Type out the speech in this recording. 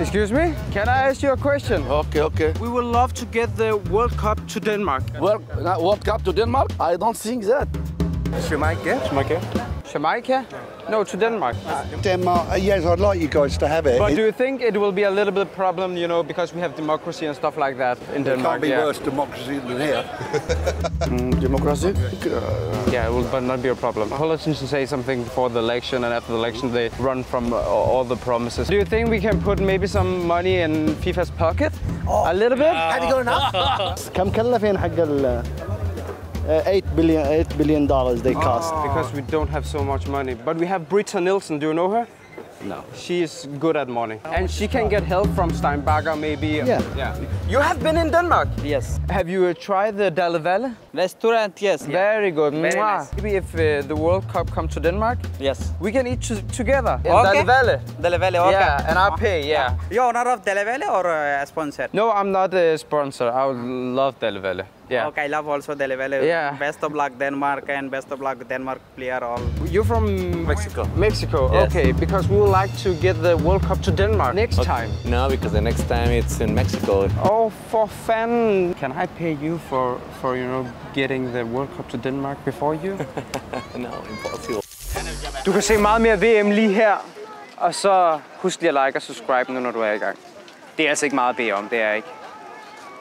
Excuse me? Can I ask you a question? Okay, okay. We would love to get the World Cup to Denmark. World, uh, World Cup to Denmark? I don't think that. Jamaica? Jamaica? Jamaica? No, to Denmark. Denmark, uh, yes, I'd like you guys to have it. But it do you think it will be a little bit problem, you know, because we have democracy and stuff like that in it Denmark? can't be yeah. worse democracy than here. Mm, democracy? Yeah, it will but not be a problem. Politicians say something before the election, and after the election they run from uh, all the promises. Do you think we can put maybe some money in FIFA's pocket? A little bit? Have you got enough? كم كلفين حق ال 8 billion 8 billion dollars they cost. Because we don't have so much money. But we have Britta Nielsen. Do you know her? No. She is good at money. And she can get help from Stein Bagger maybe. Yeah. yeah. You have been in Denmark? Yes. Have you uh, tried the Dalle Restaurant, yes. Very good. Very Mwah. nice. Maybe if uh, the World Cup come to Denmark, Yes. we can eat together in Okay. Dalle Valle. Okay. Yeah, and I pay, yeah. You owner of Delle Valle or uh, a sponsor? No, I'm not a sponsor. I would love Dalle Valle. Yeah. Okay, I love also Delle Valle. Yeah. Best of luck Denmark and best of luck Denmark player all. You're from Mexico. Mexico, Yes. okay, because we would like to get the World Cup to Denmark next time. No, because the next time it's in Mexico. Oh, for fun! Can I pay you for, for you know, getting the World Cup to Denmark before you? no, impossible. Du kan se meget mere VM lige her. Og så husk lige at like og subscribe nu, når du er i gang. Det er altså ikke meget at bede om, det er ikke.